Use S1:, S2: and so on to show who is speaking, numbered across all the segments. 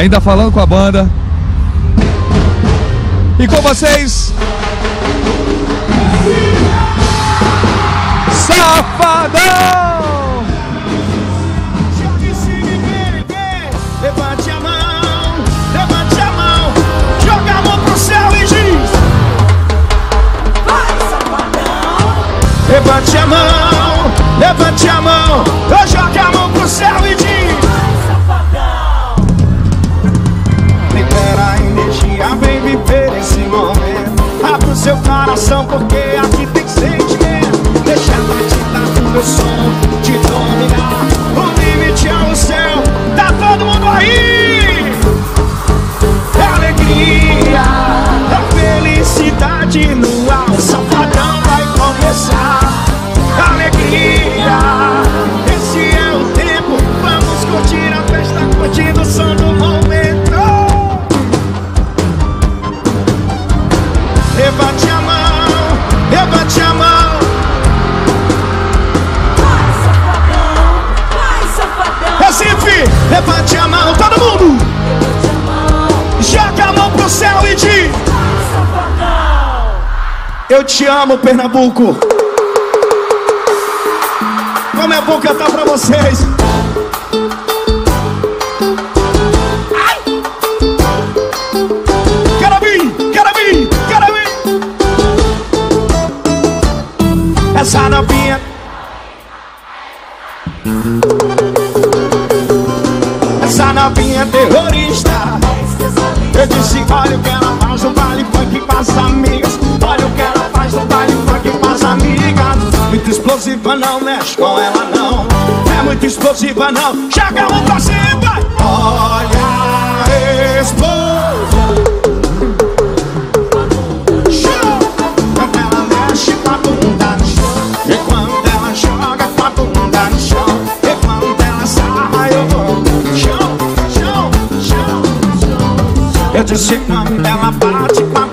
S1: Ainda falando com a banda. E com vocês. Safadão!
S2: Levante a mão, levante a mão, joga a mão pro céu e diz:
S3: Vai, safadão!
S2: Levante a mão, levante a mão, joga a mão pro céu e diz: viver esse momento. Abre o seu coração, porque aqui tem sentimento. Deixa a batida do meu som te dominar. O limite é o céu, tá todo mundo aí. É alegria, é felicidade no ar. O safadão vai começar. Alegria, esse é o tempo. Vamos curtir a festa, curtindo o som do momento. A pro céu e diz! Eu te amo, Pernambuco. Como é bom cantar pra vocês. Com ela, não. É muito explosiva, não. Joga um pra cima. Olha a esposa. Show. Quando ela mexe com bunda no chão. E quando ela joga com bunda no chão. E quando ela sai, eu vou. Show, show, show. Eu disse quando ela bate com a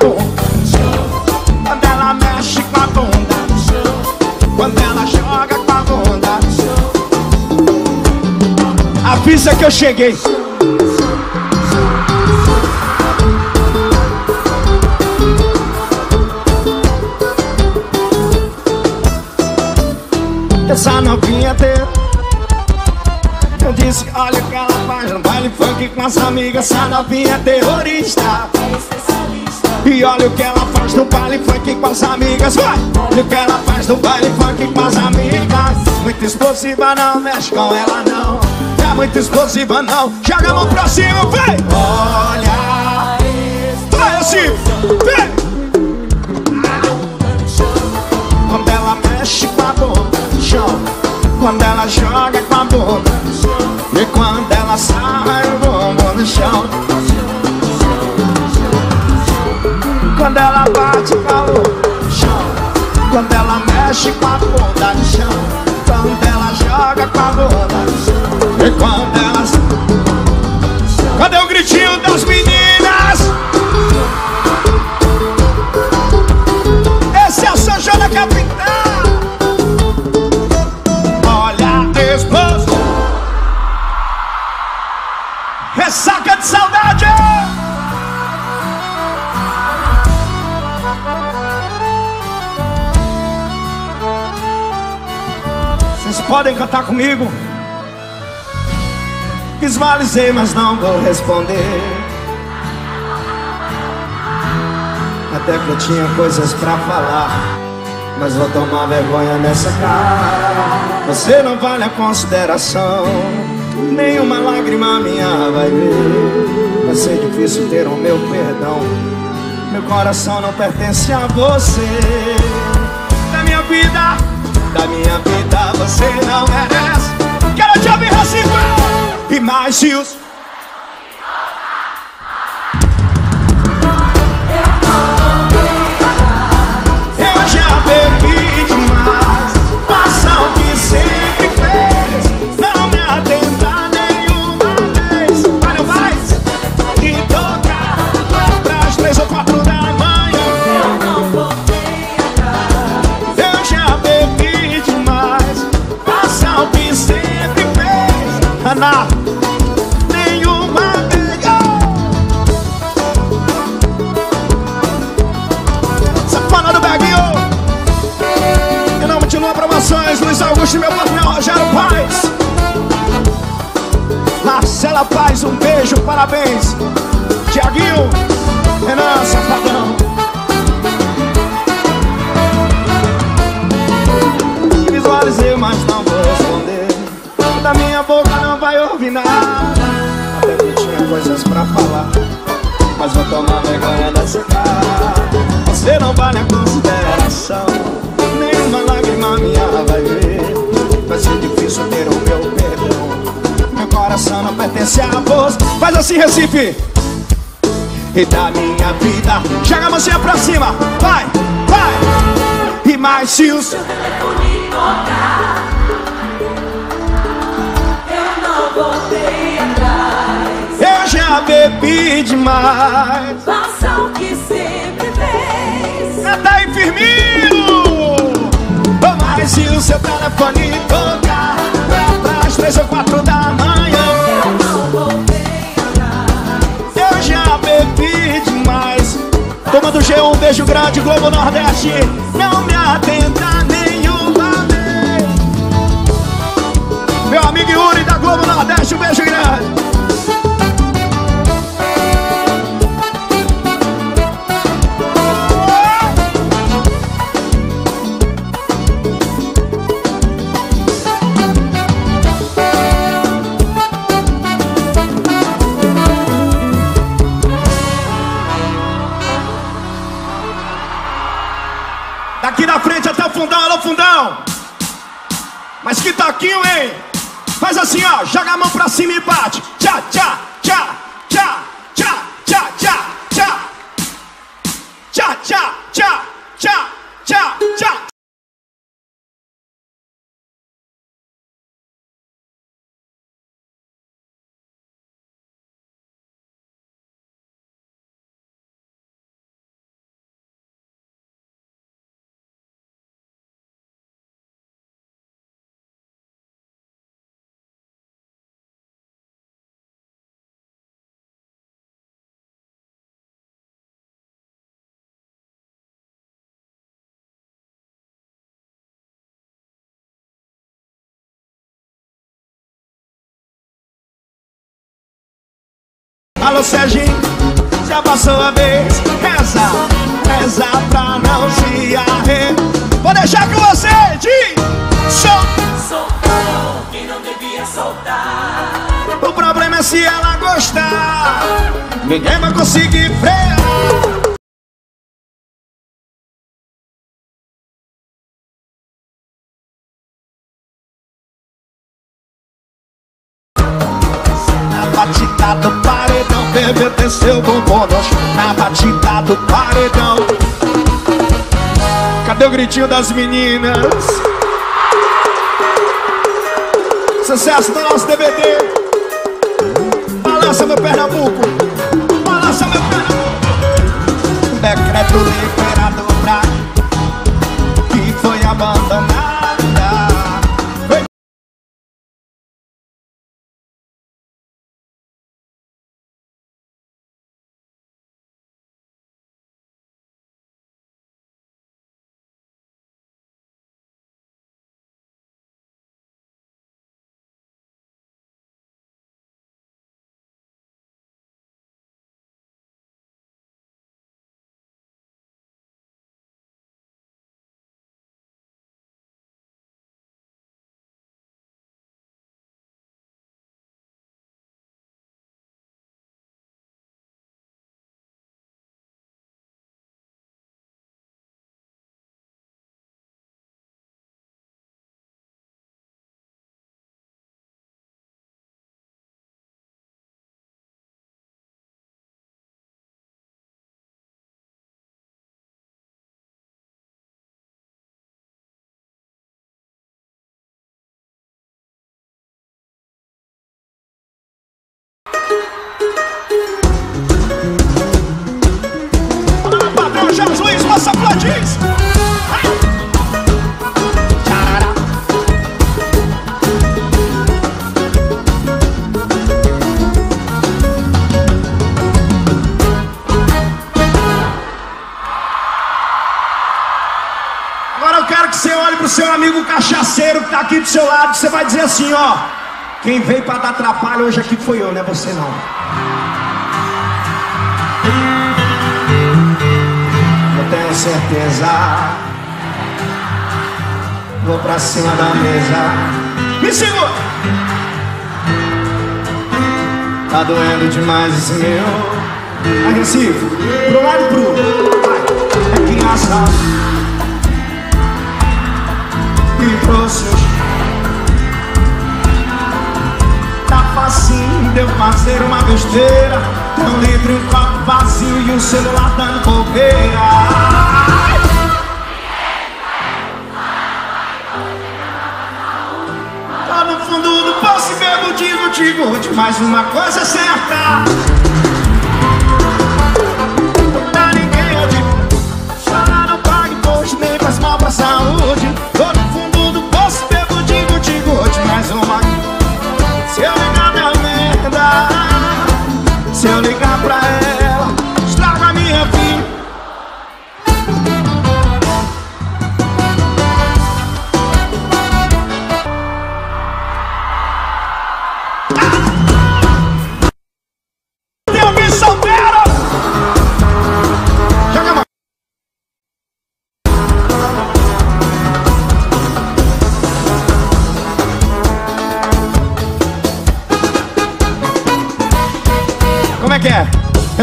S2: Avisa que eu cheguei. Essa novinha dele. Eu disse, olha o que ela faz no baile funk com as amigas Essa novinha é terrorista. E olha o que ela faz no baile funk com as amigas Vai! Olha o que ela faz no baile funk com as amigas. Muito explosiva, não mexe com ela não muito explosiva, não. Joga a mão pra cima, vem! Olha Vai assim, vem! Quando ela mexe com a no chão Quando ela joga com a chão E quando ela sai o bumbum no chão. Quando ela bate calor chão Quando ela mexe com a bunda no chão. Quando ela joga com a bunda no chão quando ela sai Cadê o gritinho das meninas? Esse é o da capital. Olha, esposo. Ressaca de saudade. Vocês podem cantar comigo? Visualizei, mas não vou responder. Até que eu tinha coisas pra falar Mas vou tomar vergonha nessa cara. Você não vale a consideração Nenhuma lágrima minha vai ver Vai ser difícil ter o meu perdão Meu coração não pertence a você. Da minha vida, da minha vida você não merece. Quero te ouvir Recife E mais rios assim, Recife. E da minha vida, joga a mãozinha pra cima. Vai, vai. E mais se os.
S3: telefone tocar. Eu não voltei atrás.
S2: Eu já bebi demais.
S3: Faça o que sempre fez.
S2: Canta aí, Firmino! Ô, Mas se o seu telefone tocar Lá pras três ou quatro da Toma do G1, um beijo grande, Globo Nordeste. Não me atenda nenhuma vez Meu amigo Yuri da Globo Nordeste, um beijo grande Alô Serginho, já passou a vez. Reza, reza pra não se arrer Vou deixar com você de som.
S3: Soltou quem não devia soltar.
S2: O problema é se ela gostar. Ninguém vai conseguir frear. Batida do paredão Bumbum no chão Na batida do paredão. Cadê o gritinho das meninas? Sucesso do nosso DVD Balança meu Pernambuco. Balança meu Pernambuco. Decreto liberado pra dizer assim, ó. Quem veio pra dar trabalho hoje aqui foi eu, não é você não. Eu tenho certeza. Vou pra cima da mesa. Me segura! Tá doendo demais esse meu agressivo. Pro lado e pro. Vai. É engraçado. Me trouxe hoje. Tá facinho de eu fazer uma besteira. Tem um litro e um copo vazio e um celular dando bobeira. Lá no fundo do poço e bebo, digo, digo, de mais uma coisa é certa. Pra saúde. Tô no fundo do poço, bebo, digo, digo, de mais uma. Se eu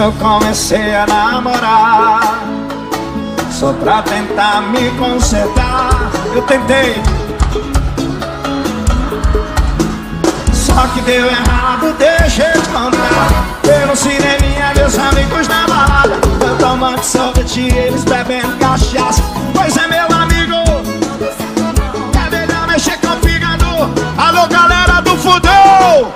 S2: Eu comecei a namorar. Só pra tentar me consertar Eu tentei. Só que deu errado, deixa eu contar. No cineminha, meus amigos na balada. Eu tomando sorvete, eles bebendo cachaça. Pois é, meu amigo É melhor mexer com o fígado. Alô, galera do fudeu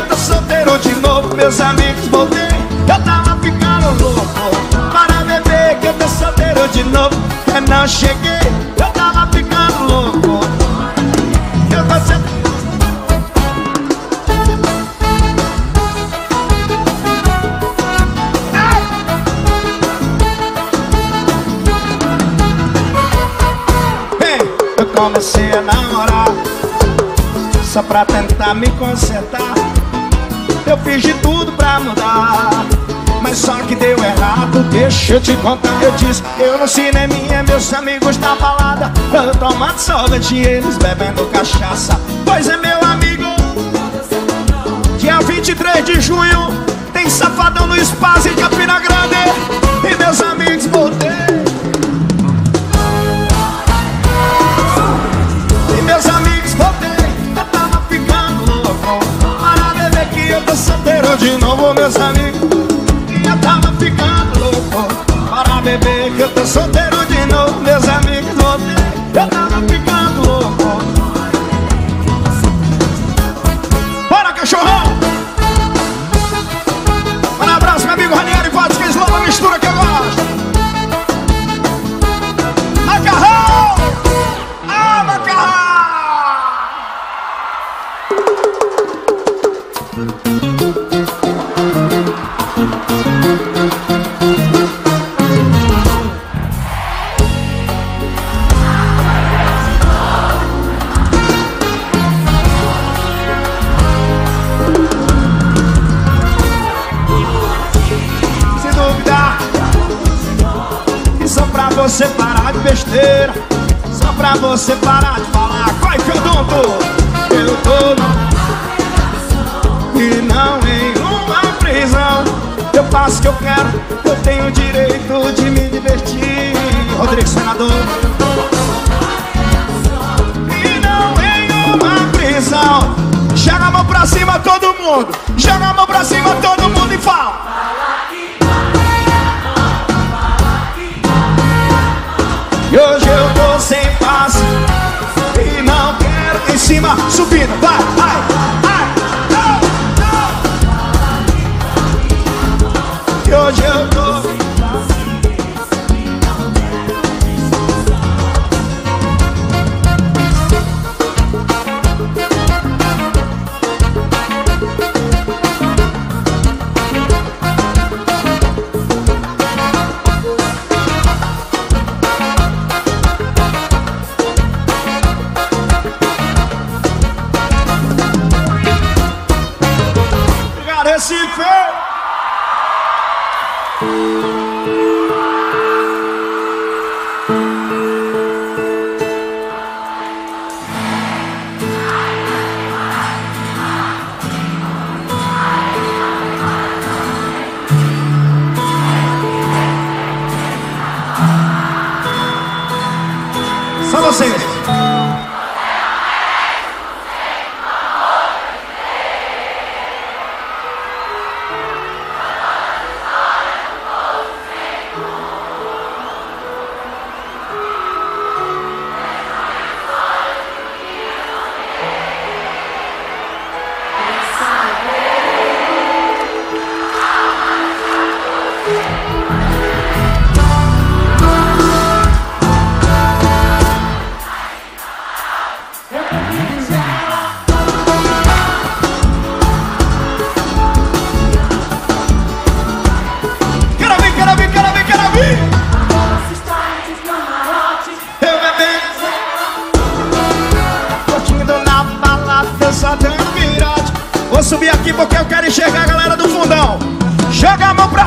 S2: eu tô solteiro de novo Meus amigos voltei, eu tava ficando louco Para beber que eu tô solteiro de novo. Eu não cheguei, eu tava ficando louco. Eu tô comecei a namorar Só pra tentar me consertar Eu fiz de tudo pra mudar Mas só que deu errado Deixa eu te contar. Eu disse, eu no cineminha Meus amigos na balada Eu tomando sorvete e eles bebendo cachaça. Pois é, meu amigo Dia 23 de junho Tem Safadão no Espaço em Campina Grande. E meus amigos voltei eu tô solteiro de novo, meus amigos. E eu tava ficando louco Para beber que eu tô solteiro de novo, meus amigos pra você parar de falar. Vai que eu dou Eu tô no... E não em uma prisão. Eu faço o que eu quero Eu tenho o direito de me divertir. Rodrigo Senador. E não em uma prisão. Joga a mão pra cima todo mundo. Joga a mão pra cima todo mundo e fala sem paz E não quero em cima Subindo, vai, vai, vai não, não. E hoje eu tô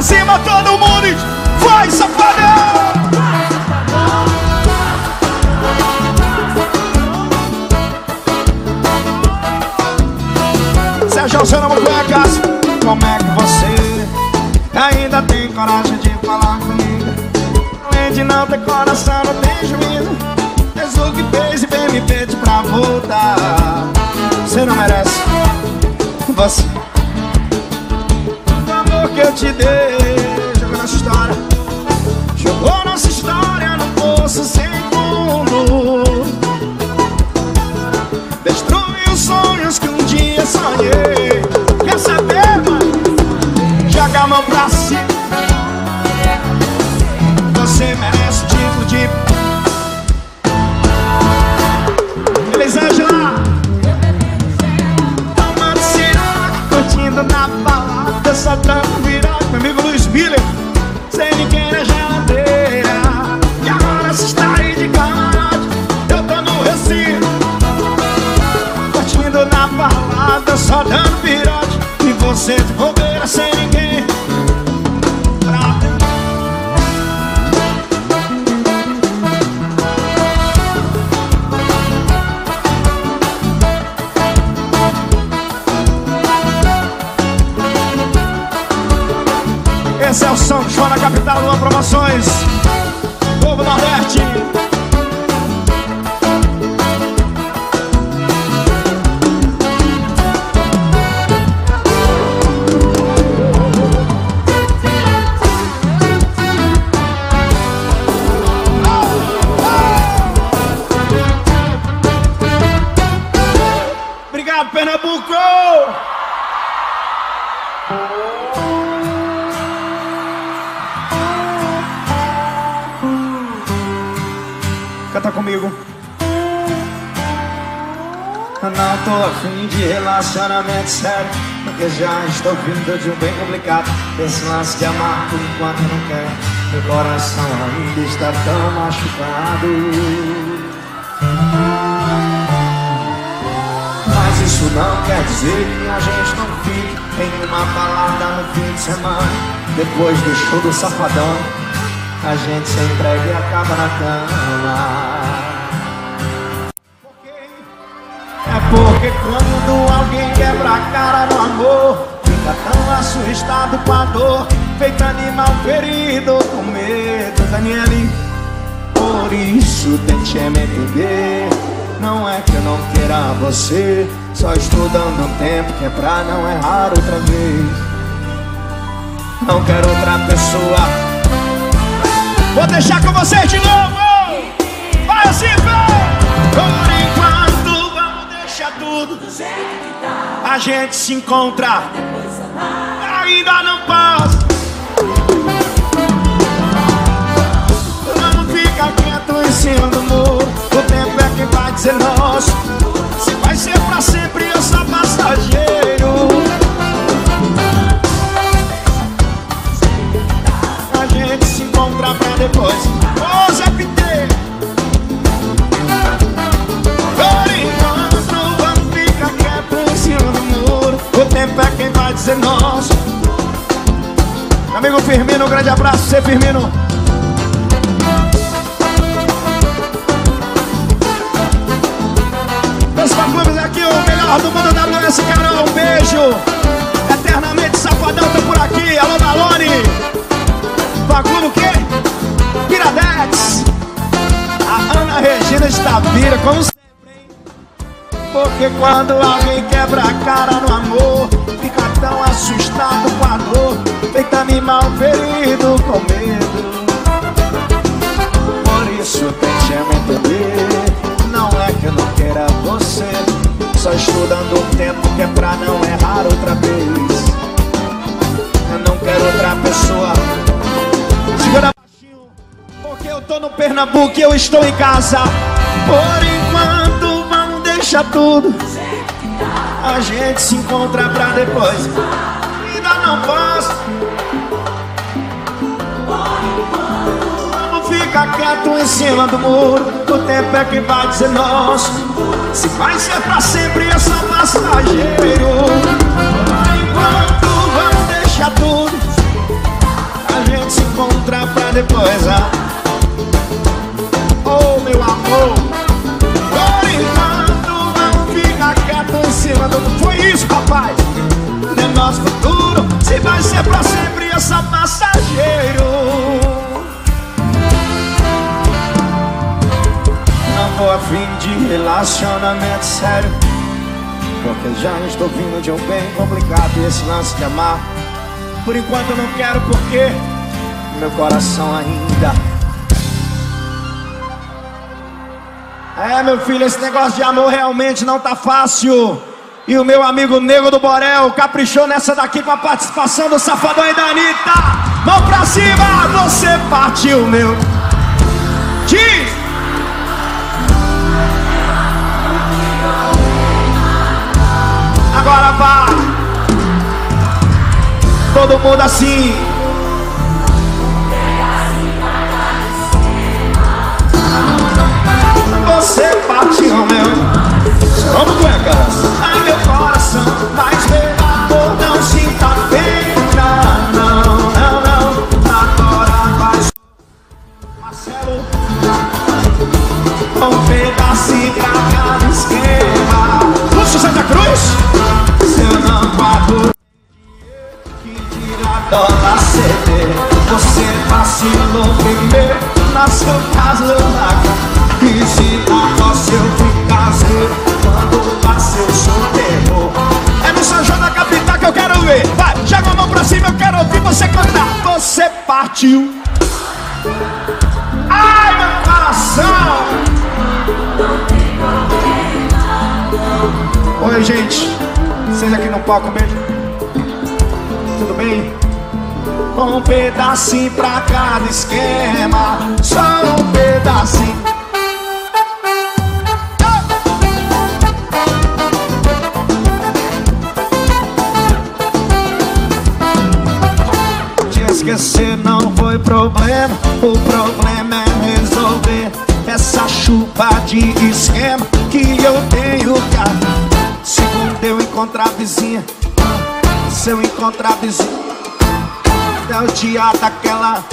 S2: cima todo mundo e vai, safadão! Sérgio, é Cássio. Como é que você ainda tem coragem de falar comigo? Além não ter coração, não tem juízo. Fez o que fez e vem me pedir pra voltar. Você não merece. Você que eu te dei sério Porque já estou vindo de um bem complicado. Esse lance de amar por enquanto não quero. Meu coração ainda está tão machucado. Mas isso não quer dizer que a gente não fique Em uma balada no fim de semana. Depois do show do Safadão A gente se entrega e acaba na cama porque quando alguém quebra a cara no amor Fica tão assustado com a dor. Feito animal ferido com medo Daniele. Por isso tente me entender Não é que eu não queira você Só estou dando um tempo que é pra não errar outra vez. Não quero outra pessoa. Vou deixar com vocês de novo. Vai assim, vai! Tudo. A gente se encontra. Ainda não passa. Vamos ficar quieto em cima do muro. O tempo é quem vai dizer nosso Se vai ser pra sempre, eu sou passageiro. A gente se encontra pra depois dizer dizer nós. Amigo Firmino, um grande abraço, você Firmino. Meus fã-clubes aqui, o melhor do mundo WS Carol, um beijo. Eternamente Safadão por aqui, alô Balone. Fã-clube o quê? Piradex. A Ana Regina Estavira, como? Porque quando alguém quebra a cara no amor, fica tão assustado com a dor, feito animal ferido com medo. Por isso tente me entender. Não é que eu não queira você, só estou dando um tempo que é pra não errar outra vez. Eu não quero outra pessoa. Segura baixinho, porque eu tô no Pernambuco e eu estou em casa. Por enquanto, deixar tudo. A gente se encontra pra depois. Ainda não posso. Vamos ficar quieto em cima do muro. O tempo é que vai dizer nosso. Se vai ser pra sempre, só passageiro. Enquanto, vamos deixar tudo. A gente se encontra pra depois. Ah. Oh, meu amor. Quieto em cima do. Foi isso, papai. É nosso futuro. Se vai ser pra sempre, só passageiro. Não tô afim de relacionamento sério. Porque já estou vindo de um bem complicado e esse lance de amar. Por enquanto eu não quero porque meu coração ainda. É, meu filho, esse negócio de amor realmente não tá fácil. E o meu amigo Nego do Borel caprichou nessa daqui com a participação do Safadão e da Anitta. Mão pra cima, você partiu, meu. Diz! Agora vai! Todo mundo assim. Você partiu, meu. Vamos, cueca. Ai, meu coração, mas meu amor não sinta pena. Não, não, não. Agora vai. Marcelo. Um pedacinho pra cada esquema. Lúcio Santa Cruz. Se eu não pago que tira dólar CD Você vacilou primeiro na sua casa lá E se na eu ficar zero Quando nasceu eu sou terror É no São João da capital que eu quero ver. Vai, joga a mão pra cima, eu quero ouvir você cantar. Você partiu. Ai, meu coração. Oi, gente. Vocês aqui no palco, beijo tudo bem? Um pedacinho pra cada esquema, só um pedacinho. Esquecer não foi problema, o problema é resolver essa chuva de esquema que eu tenho cá. Segundo eu encontrar a vizinha se eu encontrar a vizinha É o dia daquela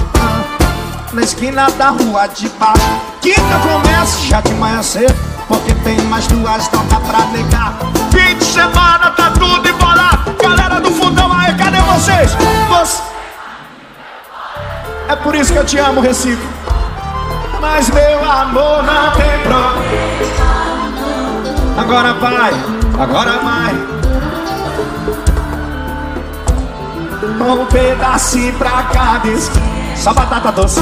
S2: Na esquina da rua de baixo Quinta começa já de manhã cedo Porque tem mais duas, não dá pra negar Fim de semana tá tudo embolado Galera do fundão aí, cadê vocês? Você... É por isso que eu te amo, Recife. Mas meu amor não tem problema. Agora vai, agora vai. Um pedacinho pra cada esquina. Só batata doce.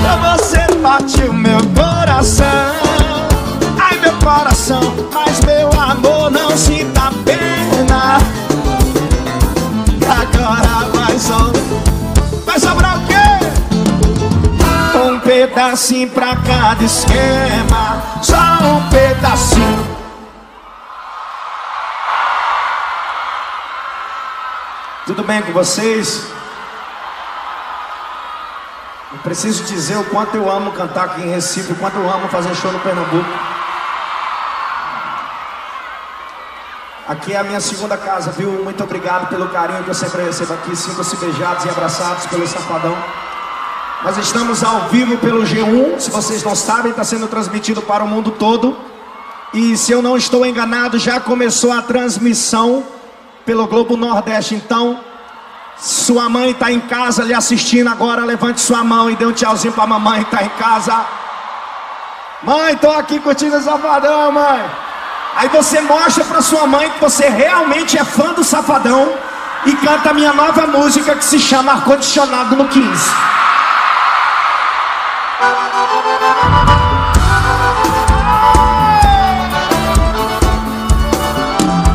S2: Pra você partiu meu coração. Ai meu coração. Mas meu amor não sinta pena. Agora vai só pedacinho pra cada esquema Só um pedacinho Tudo bem com vocês? Eu preciso dizer o quanto eu amo cantar aqui em Recife, o quanto eu amo fazer show no Pernambuco. Aqui é a minha segunda casa, viu? Muito obrigado pelo carinho que eu sempre recebo aqui. Sintam-se beijados e abraçados pelo Safadão. Nós estamos ao vivo pelo G1, se vocês não sabem, está sendo transmitido para o mundo todo. E se eu não estou enganado, já começou a transmissão pelo Globo Nordeste. Então, sua mãe está em casa lhe assistindo agora, levante sua mão e dê um tchauzinho para a mamãe que está em casa. Mãe, tô aqui curtindo o Safadão, mãe. Aí você mostra para sua mãe que você realmente é fã do Safadão e canta a minha nova música que se chama Ar Condicionado no 15.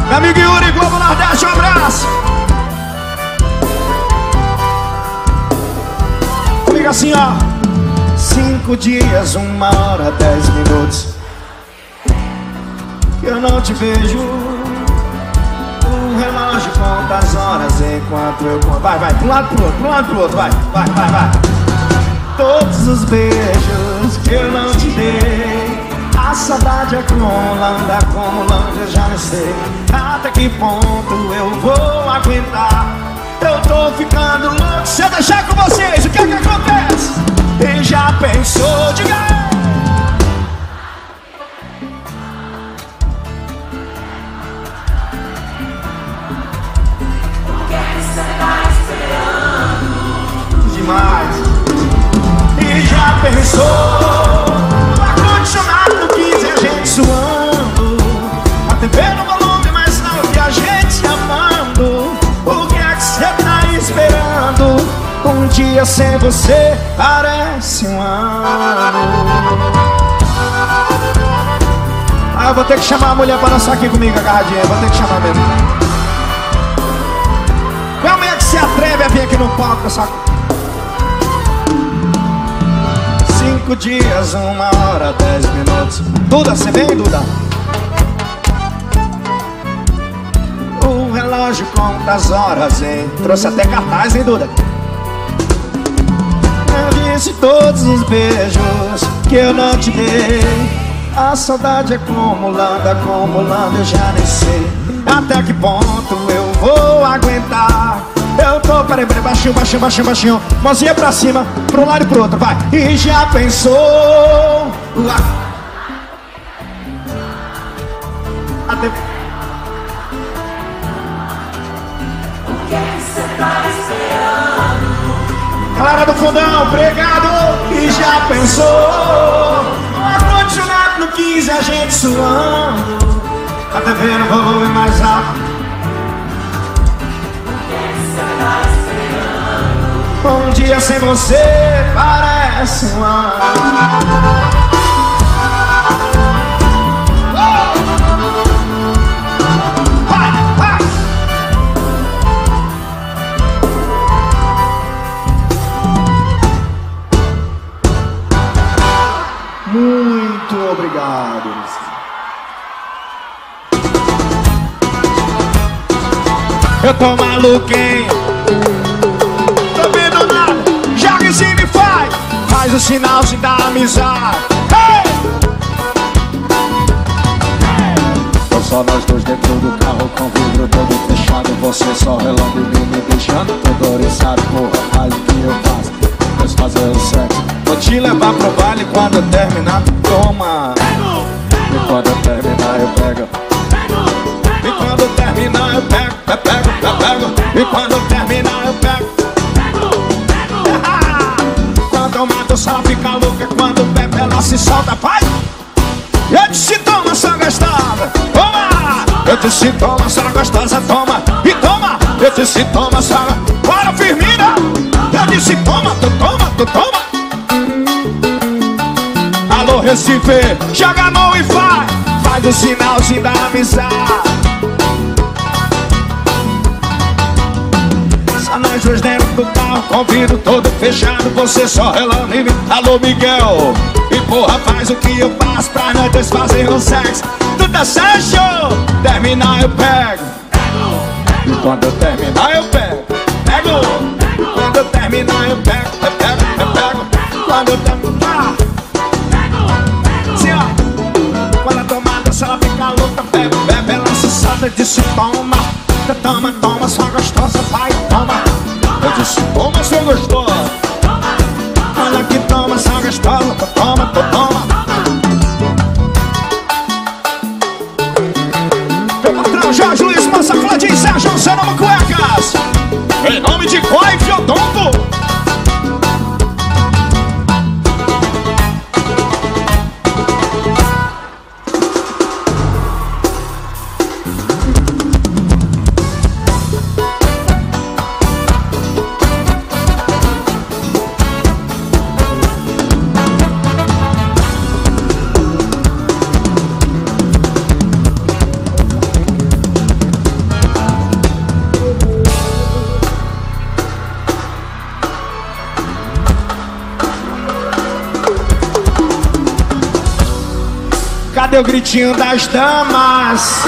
S2: Meu amigo Yuri, Globo Nordeste, um abraço. Comigo assim, ó. Cinco dias, uma hora, dez minutos. Que eu não te vejo. O relógio conta as horas enquanto eu. Vai, vai, pro lado pro outro, pro lado pro outro, vai, vai, vai, vai. Todos os beijos que eu não te dei. A saudade acumulando, acumulando, eu já não sei até que ponto eu vou aguentar. Eu tô ficando louco. Se eu deixar com vocês, o que é que acontece? E já pensou, diga aí. Já pensou? Ar-condicionado no 15, a gente suando. A TV no volume, mas não vi a gente amando. O que é que você tá esperando? Um dia sem você parece um ano. Ah, vou ter que chamar a mulher para dançar aqui comigo, agarradinha. Vou ter que chamar mesmo. Qual mulher que se atreve a vir aqui no palco dançar Cinco dias, uma hora, dez minutos. Duda, você vem, Duda? O relógio conta as horas, hein? Trouxe até cartaz, hein, Duda? Disse todos os beijos que eu não te dei. A saudade acumulando, acumulando, eu já nem sei até que ponto eu vou aguentar. Eu tô, peraí, peraí, baixinho, baixinho, baixinho, baixinho. Mãozinha pra cima, um lado e pro outro, vai. E já pensou? Até...
S3: O que tá esperando?
S2: Galera do fundão, obrigado! E já pensou? Ar-condicionado no 15, a gente suando. A TV no volume mais alto. Um dia sem você parece um ano. Muito obrigado. Eu tô maluquinho. Faz o sinal se dá amizade. Hey!
S4: Tô só nós dois dentro do carro com o vidro todo fechado Você só relando mim, me deixando todo oriçado Porra, faz o que eu faço, depois fazer o sexo
S2: Vou te levar pro baile quando eu terminar. Toma.
S4: E quando eu terminar eu pego
S2: E quando eu terminar eu pego, eu pego, eu pego. E quando eu terminar eu pego. Se solta, vai. Eu disse, toma, sua gostosa. Toma. Eu disse, toma, sua gostosa, toma. E toma. Eu disse, toma, sua. Bora, Firmina. Eu disse, toma, tu toma, tu toma. Alô, Recife, joga a mão e faz. Faz o sinalzinho da amizade. Só nós dois dentro do carro, com o todo fechado, você só relando em mim. Alô, Miguel, e porra, faz o que eu faço pra nós dois um sexo. Tudo é certo, terminar eu pego.
S4: E quando eu terminar eu pego
S2: Pego, quando eu terminar eu pego, eu pego, eu pego. Quando eu terminar, assim ó. Quando a tomada, se ela fica louca, bebe, bebe, ela se solta. Eu disse toma, toma, toma, sua gostosa, vai, toma. Eu disse, toma seu gostoso. Fala que toma essa gostosa Toma, toma, toma. Toma. Jorge Luiz, passa a de Sérgio Zé Nova Cuecas. Em nome de Coif, eu tomo o gritinho das damas?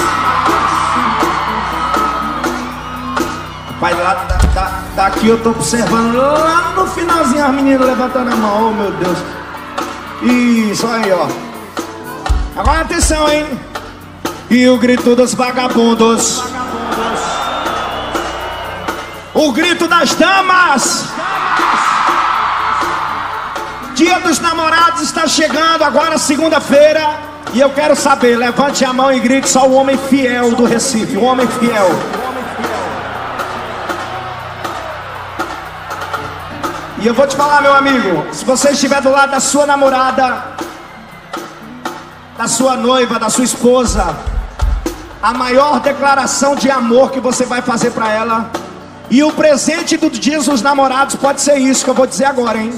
S2: Pai, lá da- da- daqui eu tô observando lá no finalzinho as meninas levantando a mão, oh meu Deus. Isso aí, ó. Agora atenção, hein? E o grito dos vagabundos. O grito das damas. Dia dos namorados está chegando agora, segunda-feira. E eu quero saber, levante a mão e grite só o homem fiel do Recife, o homem fiel. E eu vou te falar, meu amigo, se você estiver do lado da sua namorada, da sua noiva, da sua esposa, a maior declaração de amor que você vai fazer para ela, e o presente do Dia dos Namorados pode ser isso que eu vou dizer agora, hein?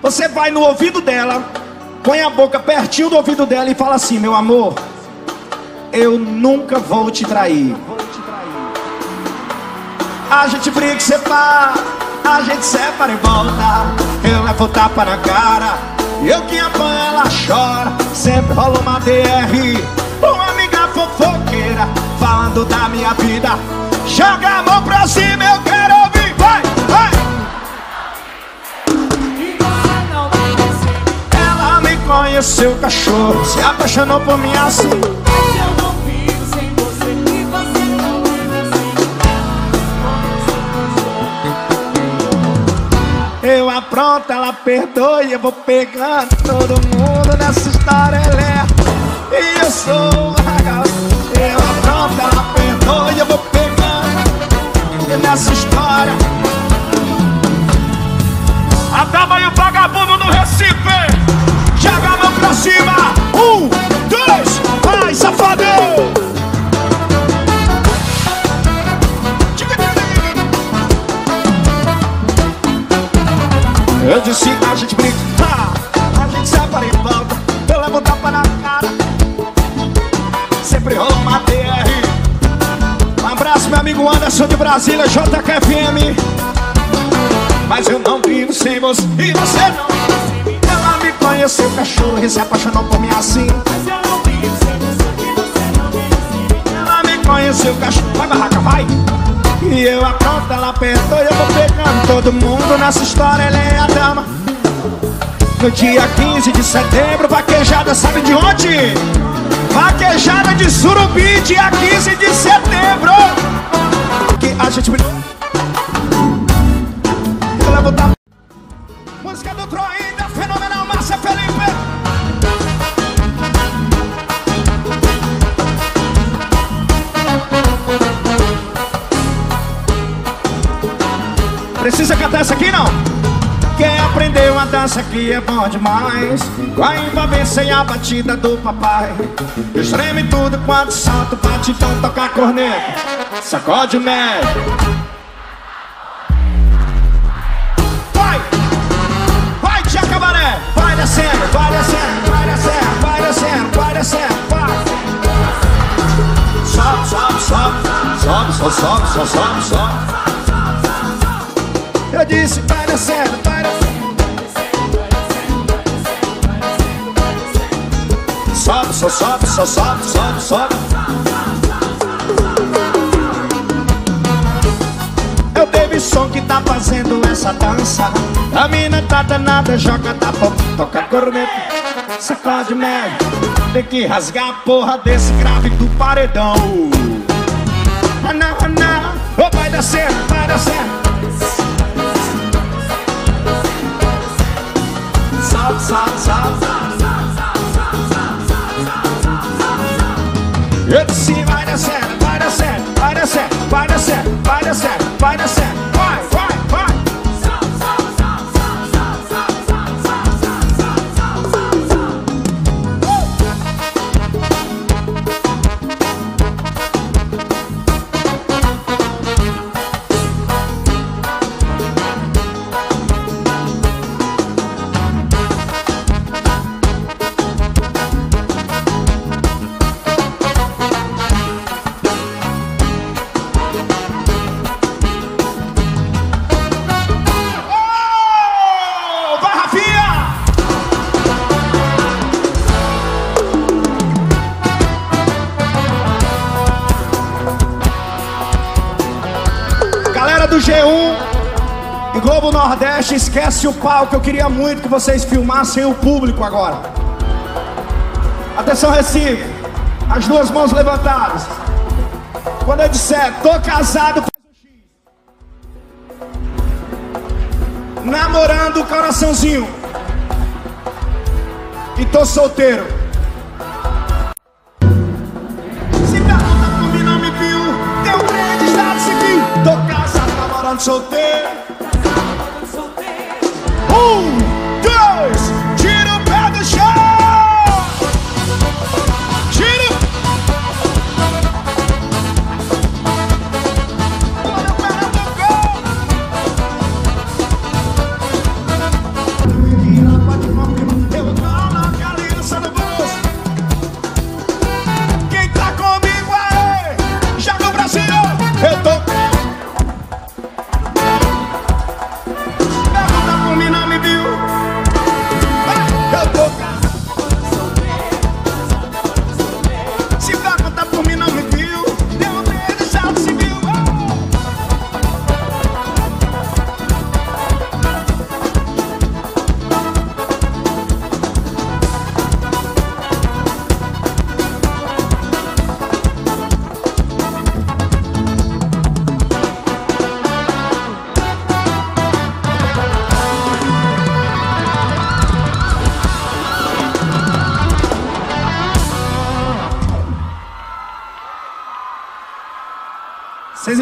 S2: Você vai no ouvido dela, põe a boca pertinho do ouvido dela e fala assim: Meu amor, eu nunca vou te trair. A gente briga e separa, a gente separa e volta. Eu levo tapa na cara, eu que apanho, ela chora. Sempre rola uma DR, uma amiga fofoqueira, falando da minha vida. Joga a mão pra cima, eu quero ouvir, vai, conheceu, cachorro, se apaixonou por mim assim. Eu apronto, ela perdoa e eu vou pegando todo mundo nessa história, é. E eu sou vagabundo. Eu apronto, ela perdoa e eu vou pegando nessa história. A e o vagabundo no Recife. Cima. Um, dois, vai, safadão. Eu disse, a gente brinca, a gente separa e volta. Eu levo tapa na cara. Sempre rola uma DR. Um abraço, meu amigo Anderson de Brasília, JKFM. Mas eu não vivo sem você e você não. Ela me conheceu, cachorro, e se apaixonou por mim assim. Ela me conheceu, cachorro, vai barraca, vai. E eu apronto, ela apertou e eu vou pegando todo mundo nessa história, ela é a dama. No dia 15 de setembro, vaquejada, sabe de onde? Vaquejada de Surubi, dia 15 de setembro. Que a gente brilhou. Eu Essa aqui não? Quem aprendeu a dança aqui é bom demais Vai envolver e a batida do papai Estreme tudo quando salto, bate então toca a corneta Sacode o médio Vai! Vai, Tia Cabaré! Vai descendo, vai descendo, vai descendo, vai descendo, vai descendo, vai! Sobe, sobe, sobe, sobe, sobe, sobe, sobe, sobe, sobe. Eu disse vai dar certo, vai dar certo Sobe, só sobe, só sobe, sobe, sobe É o baby som que tá fazendo essa dança A mina tá danada, joga da pop, toca corneta Sacode merda, tem que rasgar a porra desse grave do paredão Ah não, ah não, oh, vai dar certo, vai dar certo Let's see by the set, by the set, by the set, by the set, by the set, by the set. Esquece o palco, eu queria muito que vocês filmassem o público agora. Atenção, Recife. As duas mãos levantadas. Quando eu disser, tô casado, faz o X. Namorando o coraçãozinho. E tô solteiro. Se garota por mim não me viu, deu um grande estado seguinte. Tô casado, namorando, solteiro.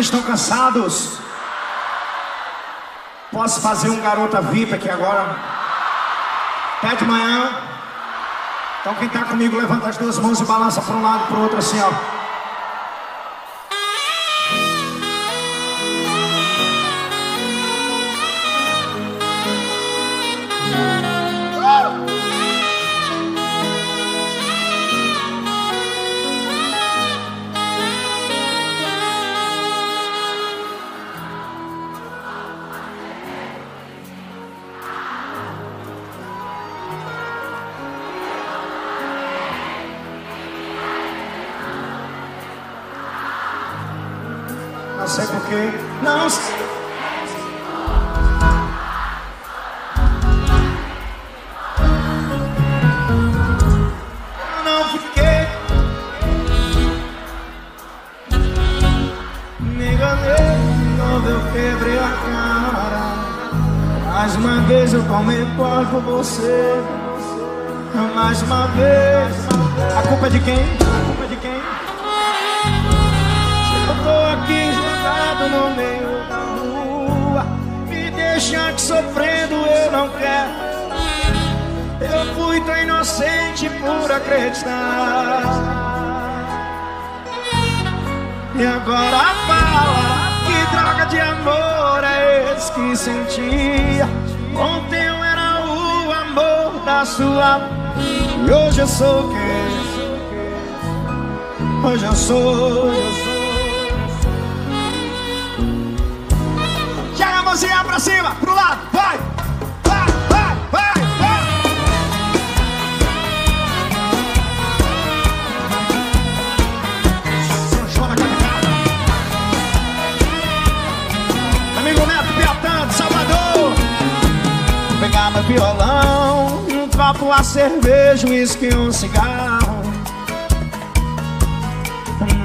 S2: estão cansados? Posso fazer um garota VIP aqui agora? Pé de manhã. Então quem está comigo, levanta as duas mãos e balança para um lado e para o outro assim, ó. prejuízo que um cigarro.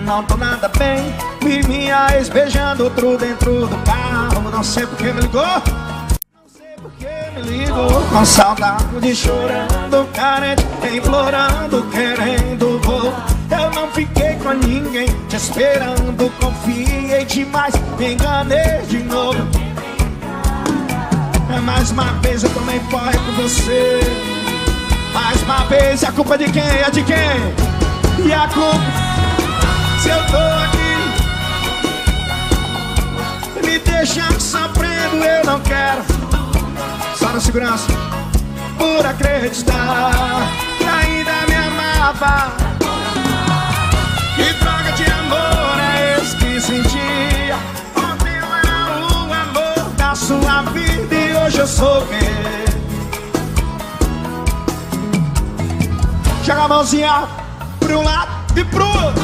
S2: Não tô nada bem Vi minha ex beijando outro dentro do carro. Não sei porque me ligou Não sei porque me ligou. Com saudade chorando Carente, implorando, querendo Eu não fiquei com ninguém Te esperando, confiei demais Me enganei de novo. É mais uma vez eu tomei porre com você. Mais uma vez a culpa de quem? É de quem? E a culpa? Se eu tô aqui Me deixa sofrendo eu não quero. Só na segurança Por acreditar Que ainda me amava. Que droga de amor é esse que sentia? Ontem eu era o amor da sua vida E hoje eu sou quem Joga a mãozinha pro lado e pro outro.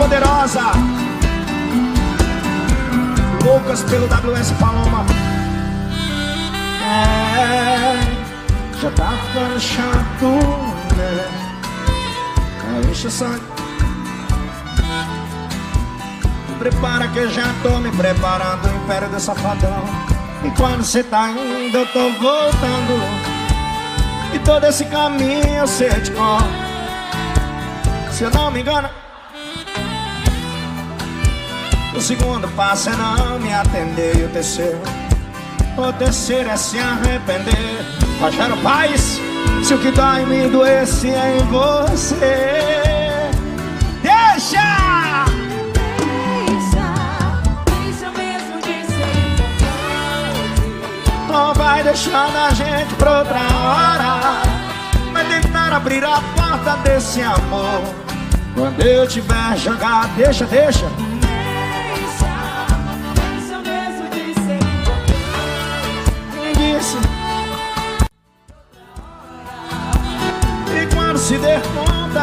S2: Poderosa. Loucas pelo WS Paloma. É Já tá ficando chato, né enche o sangue Prepara que eu já tô me preparando O império do safadão. E quando cê tá indo eu tô voltando. E todo esse caminho eu sei de cor Se eu não me engano o segundo passo é não me atender. E o terceiro O terceiro é se arrepender. Rogério Paz Se o que dói me doesse é em você. Deixa!
S3: Deixa mesmo de ser
S2: Não vai deixando a gente pra outra hora. Vai tentar abrir a porta desse amor. Quando eu tiver jogado Deixa, deixa
S3: Deixa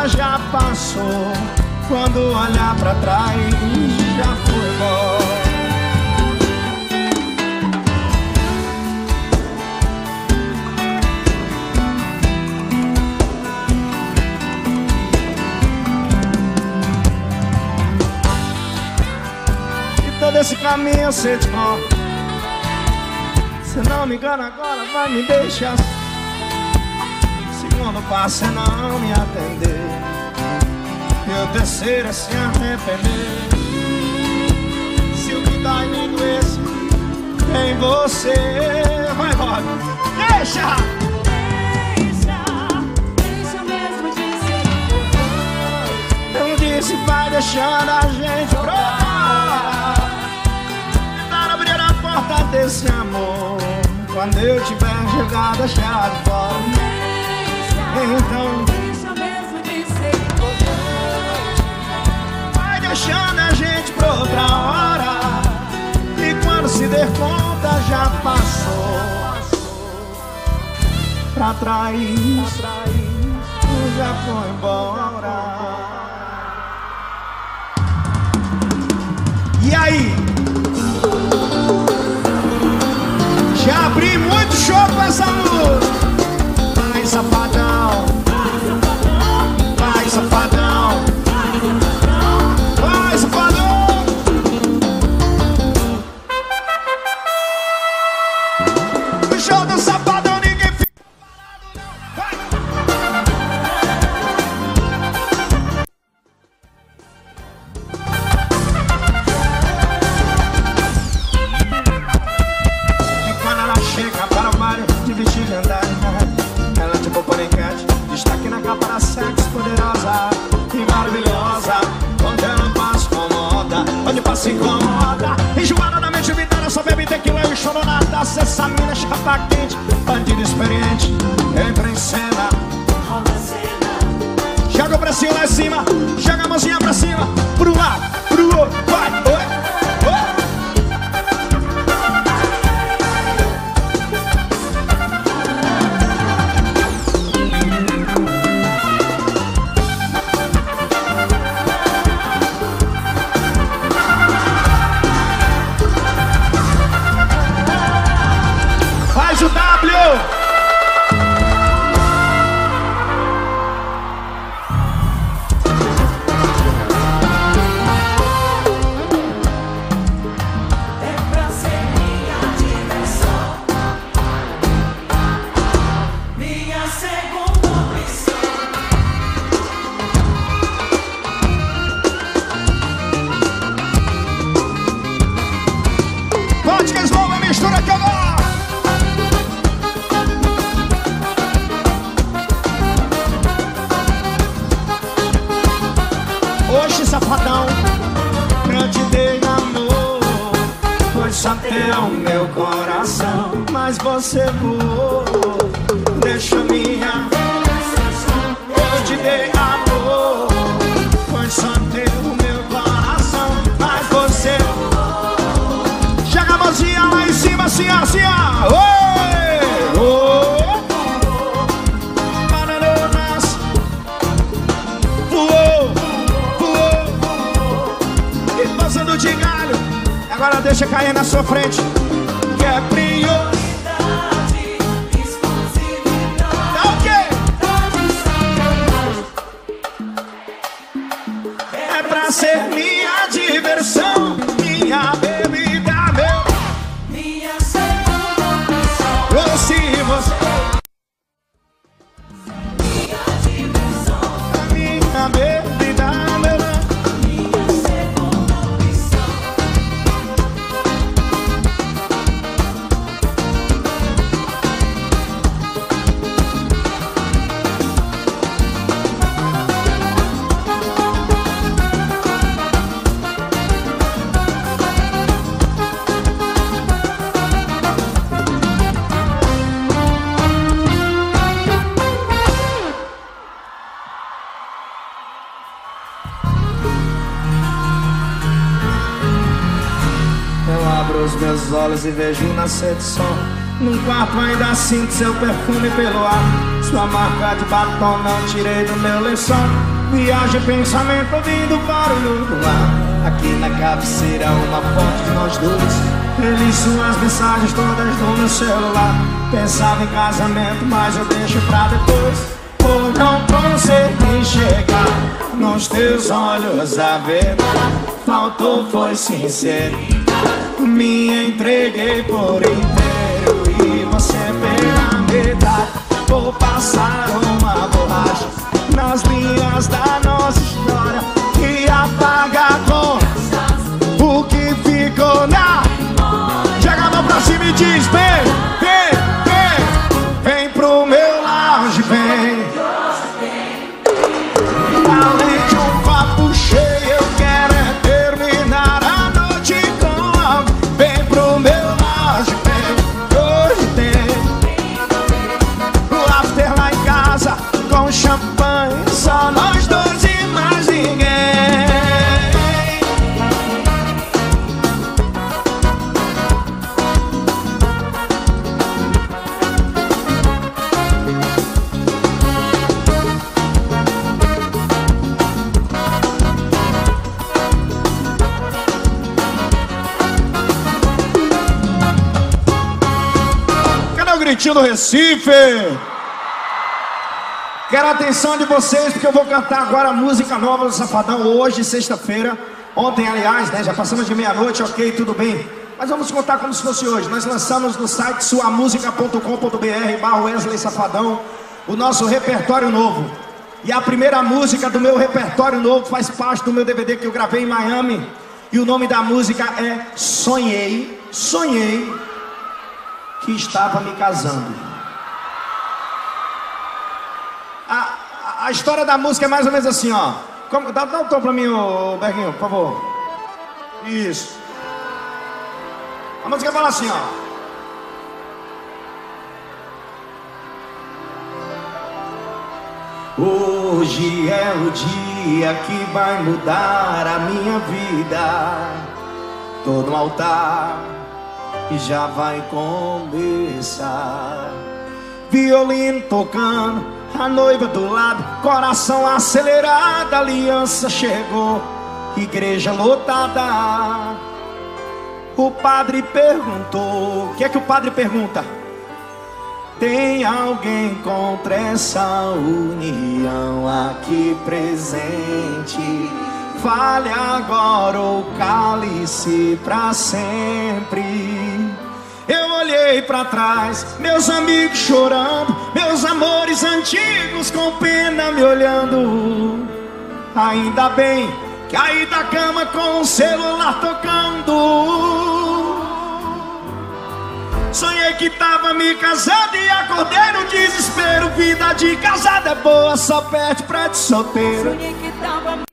S2: já passou. Quando olhar pra trás já foi E todo esse caminho eu sei de cor. Se não me engano agora vai me deixar Passo é não me atender. E o terceiro é se arrepender. Se o que dá em doesse em você Vai embora Deixa!
S3: Deixa Deixa mesmo de ser.
S2: Eu disse vai deixando a gente provar Tentar abrir a porta desse amor. Quando eu tiver jogado a chave fora Então.
S3: Deixa mesmo de ser
S2: vai deixando a gente pra outra hora. E quando se der conta já passou. Pra trás, já foi embora. E aí? Já abri muito show com essa música. Vai safadão e vejo nascer de sol. Num quarto ainda sinto seu perfume pelo ar. Sua marca de batom não tirei do meu lençol. Viagem pensamento ouvindo barulho do ar. Aqui na cabeceira uma foto de nós dois. Ele suas mensagens todas no meu celular. Pensava em casamento, mas eu deixo pra depois. Por não conseguir chegar nos teus olhos a verdade. Faltou foi sinceridade. Me entreguei por inteiro e você pela metade. Vou passar uma borracha nas linhas da nossa do Recife? Quero a atenção de vocês, porque eu vou cantar agora a música nova do Safadão hoje, sexta-feira. Ontem, aliás, né? Já passamos de meia-noite, ok, tudo bem. Mas vamos contar como se fosse hoje. Nós lançamos no site suamusica.com.br barra Wesley Safadão o nosso repertório novo. E a primeira música do meu repertório novo faz parte do meu DVD que eu gravei em Miami. E o nome da música é Sonhei, Sonhei que estava me casando. A, a, história da música é mais ou menos assim, ó. Como- dá, dá um tom pra mim, ô Berguinho, por favor. Isso. A música fala assim, ó. Hoje é o dia que vai mudar a minha vida. Tô no altar e já vai começar. Violino tocando, a noiva do lado, coração acelerado, aliança chegou, igreja lotada. O padre perguntou: o que é que o padre pergunta? Tem alguém contra essa união aqui presente? Fale agora ou cale-se pra sempre. Eu olhei pra trás, meus amigos chorando, meus amores antigos com pena me olhando. Ainda bem que aí da cama com o celular tocando. que tava me casando e acordei no desespero. Vida de casada é boa, só perde pra de solteiro.
S3: Sonhei que tava me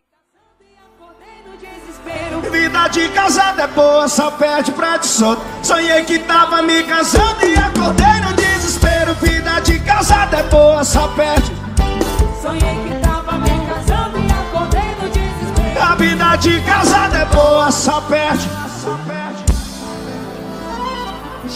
S2: Vida de casada é boa, só perde pra de solteiro. Sonhei que tava me casando e acordei no desespero. Vida de casada é boa, só perde.
S3: Sonhei que tava me casando e acordei no desespero.
S2: A vida de casada é boa, só perde. Só perde.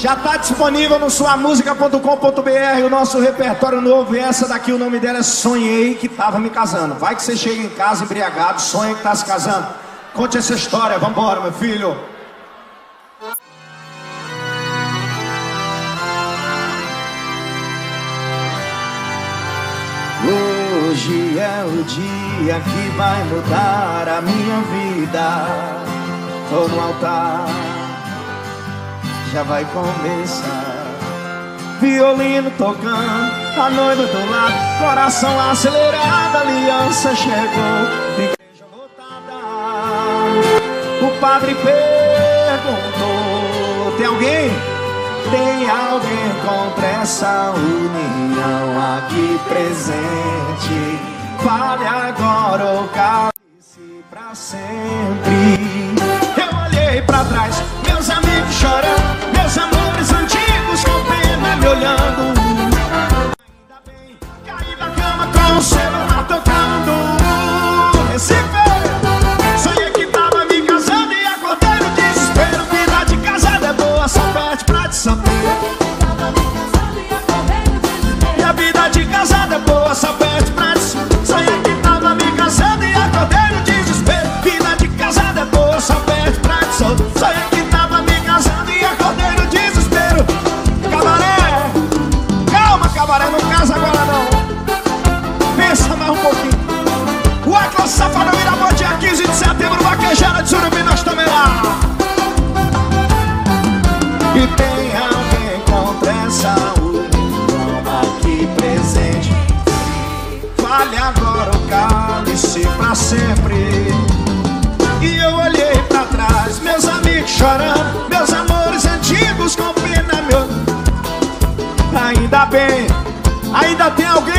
S2: Já está disponível no suamusica.com.br o nosso repertório novo. E essa daqui, o nome dela é Sonhei que tava me casando. Vai que você chega em casa embriagado, sonha que tá se casando. Conte essa história, vambora, meu filho. Hoje é o dia que vai mudar a minha vida. Tô no altar, já vai começar. Violino tocando, a noiva do lado, coração acelerado, aliança chegou. O padre perguntou: Tem alguém? Tem alguém contra essa união aqui presente? Fale agora ou cale-se pra sempre. Eu olhei pra trás, meus amigos chorando, meus amores antigos com pena me olhando. Ainda bem, caí da cama com o celular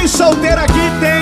S2: solteiro aqui? Tem,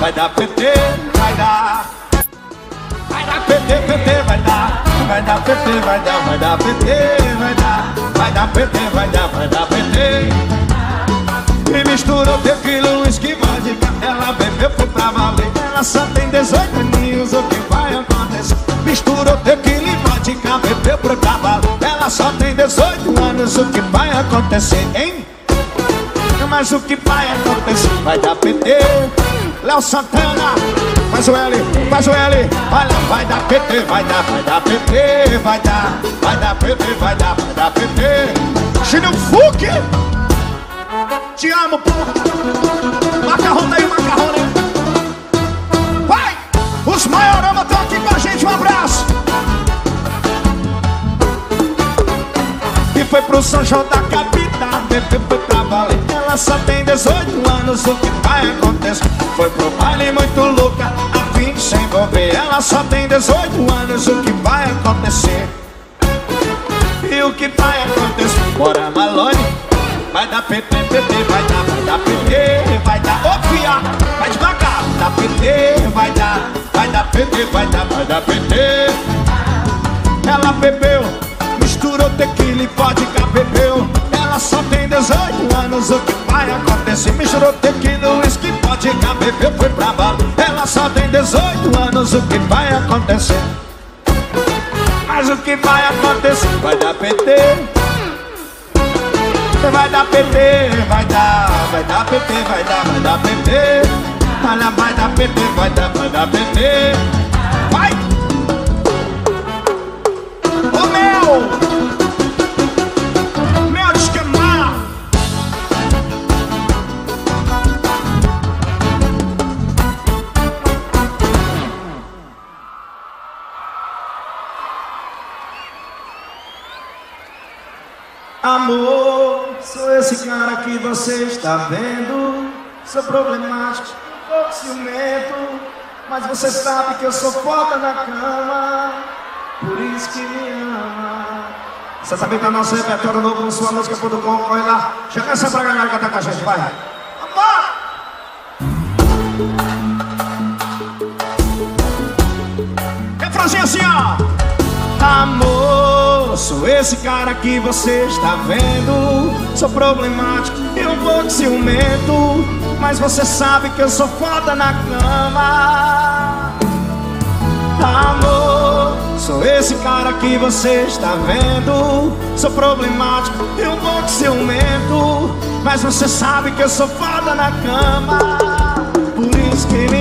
S2: Vai dar PT, vai dar. Vai dar PT, PT, vai dar. Vai dar PT, vai dar, vai dar PT, vai dar. Vai dar PT, vai dar, vai dar PT. E misturou tequila, uísque, vodka Ela bebeu, foi pra valer Ela só tem 18 aninhos, o que vai acontecer? Misturou tequila e vodka, bebeu pro cavalo Ela só tem 18 anos, o que vai acontecer, hein? Mas o que vai acontecer? Vai dar PT Léo Santana Faz o L, faz o L Olha, vai dar PT, vai dar, vai dar PT Vai dar, vai dar PT, vai dar, vai dar PT Chino Fuque te amo, porra. Macarrão daí, macarrão, né? Vai! Os Maiorama estão aqui com a gente, um abraço. E foi pro São João da capital, bebeu foi pra valer. Só tem 18 anos, o que vai acontecer? Foi pro baile muito louca, a fim de se envolver. Ela só tem 18 anos, o que vai acontecer? E o que vai acontecer? Bora Malone, vai dar PT, PT, vai dar, vai dar PT, vai dar, ô fia, vai devagar, PT, vai dar, vai dar PT, vai dar, vai dar PT. Ela bebeu, misturou tequila e vodka bebeu. Ela só tem 18 anos, o que vai acontecer? Misturou tequila, uísque, vodka bebeu, foi pra bala. Ela só tem 18 anos, o que vai acontecer? Mas o que vai acontecer? Vai dar PT. Vai dar PT, vai dar, vai dar PT, vai dar, vai dar PT. Dar, vai dar PT, vai dar, vai dar PT. Amor, sou esse cara que você está vendo. Sou problemático, um pouco ciumento. Mas você sabe que eu sou foda na cama. Por isso que me ama. Você sabe que é nosso repertório novo no sua música.com. Corre lá. Chega essa pra galera cantar com a gente, vai. Vamos! Refrãozinho assim, ó. Amor, sou esse cara que você está vendo. Sou problemático e um pouco ciumento. Mas você sabe que eu sou foda na cama. Amor, sou esse cara que você está vendo. Sou problemático e um pouco ciumento. Mas você sabe que eu sou foda na cama. Por isso que me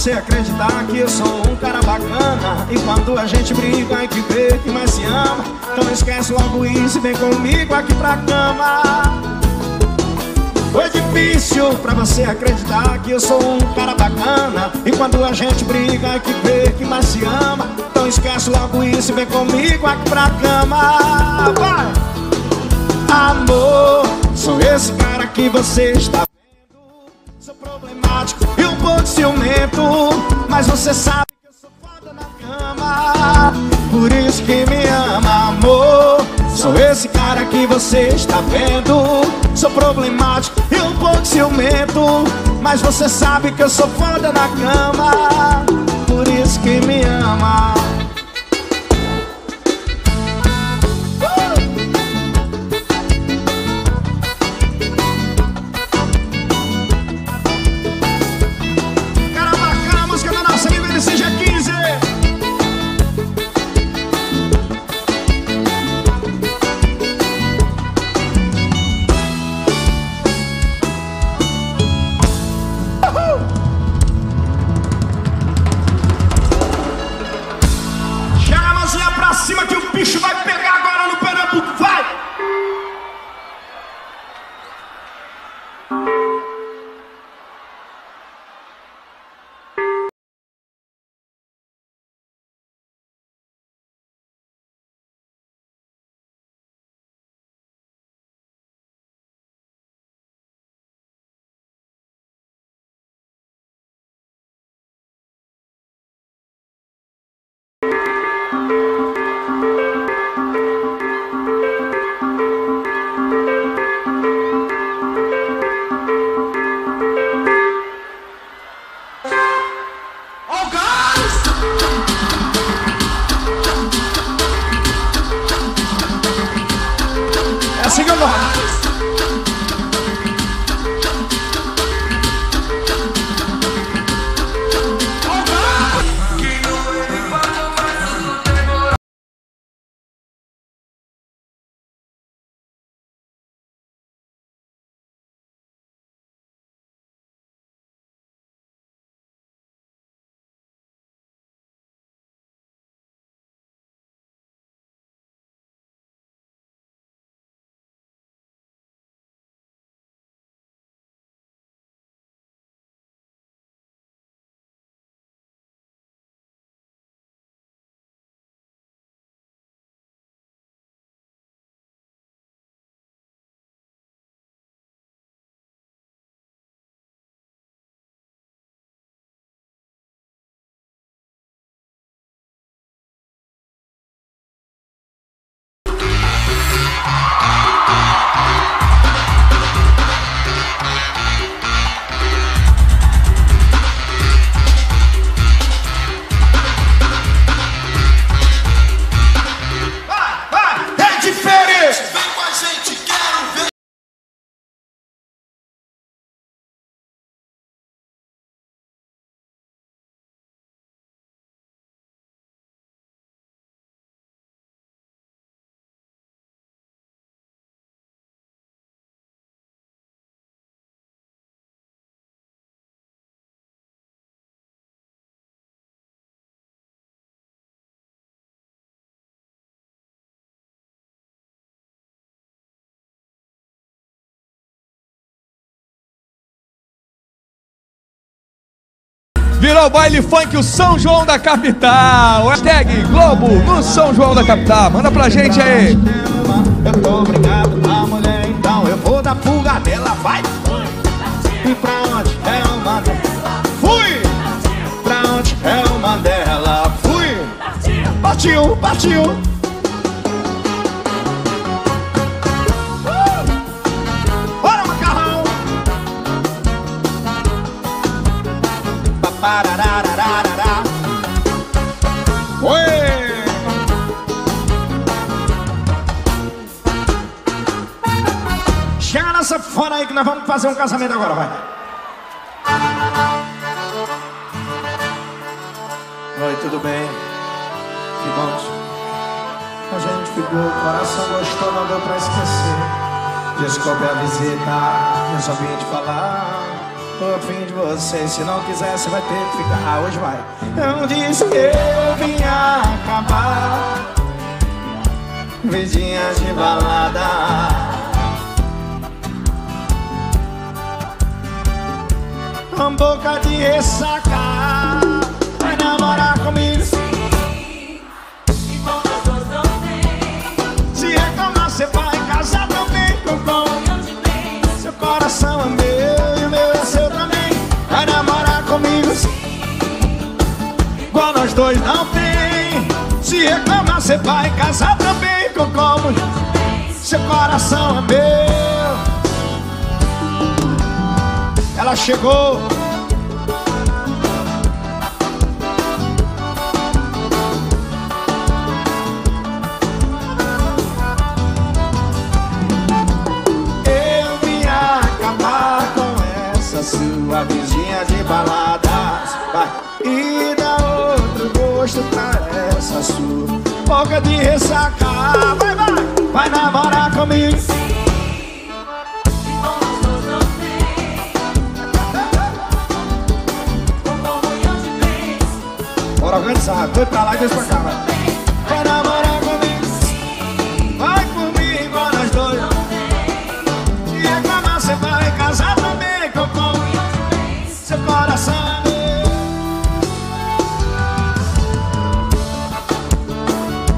S2: você acreditar que eu sou um cara bacana. E quando a gente briga, ai que vê que mais se ama. Então esquece logo isso e vem comigo aqui pra cama. Foi difícil pra você acreditar que eu sou um cara bacana E quando a gente briga é que vê que mais se ama Então esquece logo isso e vem comigo aqui pra cama Vai! Amor, sou esse cara que você está pouco ciumento Mas você sabe que eu sou foda na cama Por isso que me ama, amor. Sou esse cara que você está vendo Sou problemático e um pouco ciumento Mas você sabe que eu sou foda na cama Por isso que me ama
S1: Virou baile funk o São João da capital. Hashtag Globo no São João da capital. Manda pra gente aí.
S2: Eu tô obrigado a mulher, então eu vou dar fuga dela, vai! E pra onde é o Mandela? Fui! Pra onde é o Mandela? Fui! Partiu, partiu! Fora aí que nós vamos fazer um casamento agora, vai. Oi, tudo bem? Que bom. A gente ficou, o coração gostou, não deu pra esquecer. Desculpe a visita, resolvi te falar. Tô afim de você, se não quiser, você vai ter que ficar. Ah, hoje vai. Eu disse que eu vim acabar. Vidinha de balada. Com boca de ressaca. Vai namorar comigo. Se reclamar cê vai casar também com com Seu coração é meu e o meu é seu também. Vai namorar comigo. Igual nós dois não tem. Se reclamar cê vai casar também com como Seu coração é meu ela chegou. Eu vim acabar com essa sua vizinha de baladas. Vai. E dar outro gosto pra essa sua boca de ressaca. Vai, vai, vai namorar comigo. Organizar, dois pra lá e dois pra cá, vai. Namorar comigo, vai comigo, nós dois. Se reclamar, você vai casar também, cocô. Seu coração é meu.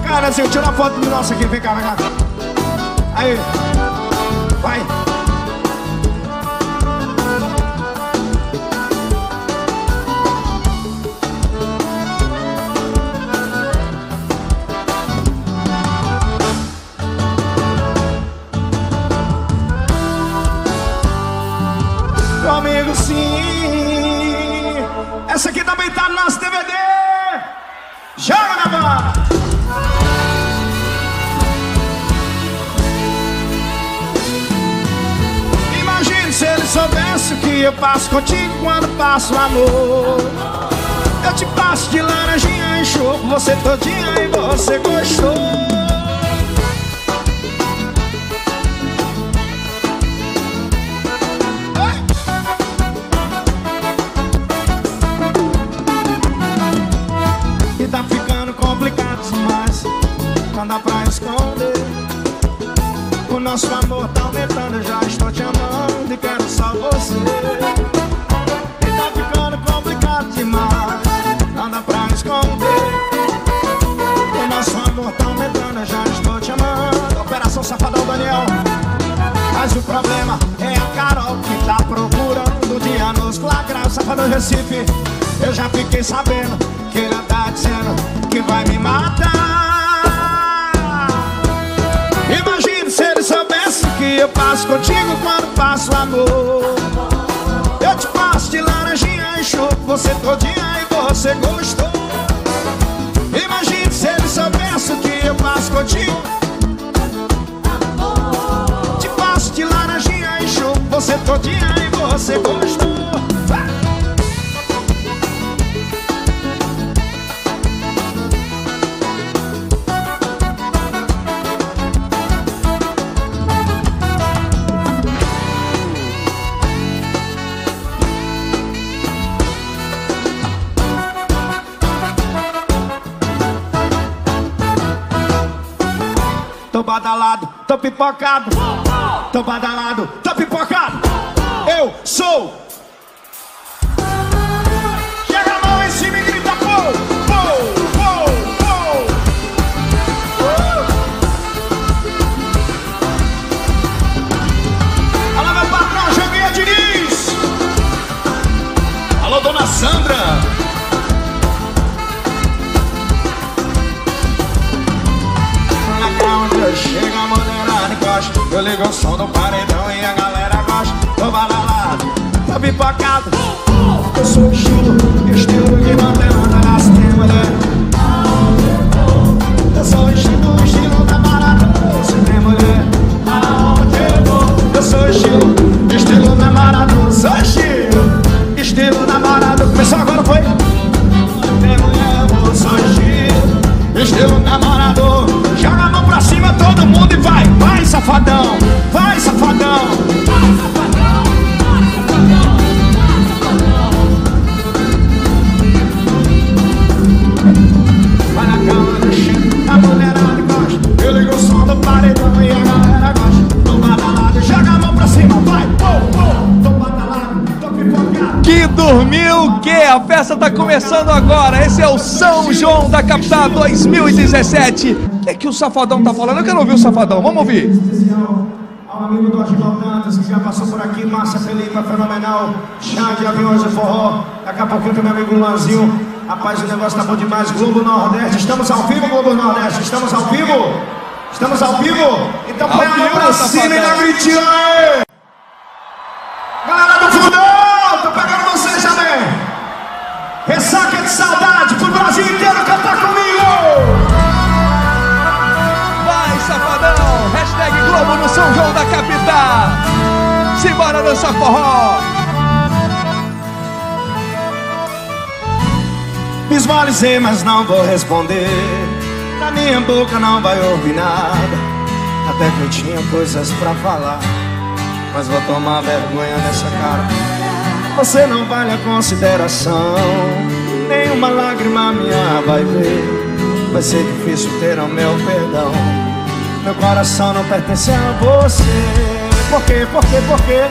S2: Cara, assim, tira a foto nossa aqui, vem cá, vem cá. Aí, Sim. Essa aqui também tá no nosso DVD. Joga na bola. Imagine se ele soubesse o que eu passo contigo quando passo amor. Eu te passo de laranjinha, enxugo você todinha e você gostou. Recife. Eu já fiquei sabendo que ele tá dizendo que vai me matar. Imagine se ele soubesse que eu passo contigo quando passo amor. Eu te passo de laranjinha e chupo você todinha e você gostou. Imagine se ele soubesse que eu passo contigo. Você todinha e você gostou. Pipocado. Tô badalado, tô pipocado. Eu sou. Eu ligo o som do paredão e a galera gosta Tô badalado, tô pipocado. Eu sou Vai safadão, vai safadão. Vai na cama do cheiro, a mulherada gosta Eu ligo o som do paredão e a galera gosta. Tô badalado, joga a mão pra cima, vai. Pô, pô, tô badalado, tô pipocado
S1: Que dormiu que a festa tá começando agora. Esse é o São João da Capital 2017. O que, é que o Safadão tá falando? Eu quero ouvir o Safadão. Vamos ouvir.
S2: ao amigo do Agilão Dantas, que já passou por aqui, Márcia Felipe, é fenomenal, chá de aviões de forró, daqui a pouquinho tem meu amigo Luanzinho, rapaz, o negócio tá bom demais, Globo Nordeste, estamos ao vivo, Globo Nordeste, estamos ao vivo? Estamos ao vivo? Então põe a mão pra cima e dá gritinho aí!
S1: Simbora dançar forró.
S2: Visualizei, mas não vou responder. Na minha boca não vai ouvir nada. Até que eu tinha coisas pra falar. Mas vou tomar vergonha nessa cara. Você não vale a consideração. Nenhuma lágrima minha vai ver. Vai ser difícil ter o meu perdão. Meu coração não pertence a você. Por quê? Por quê? Por quê?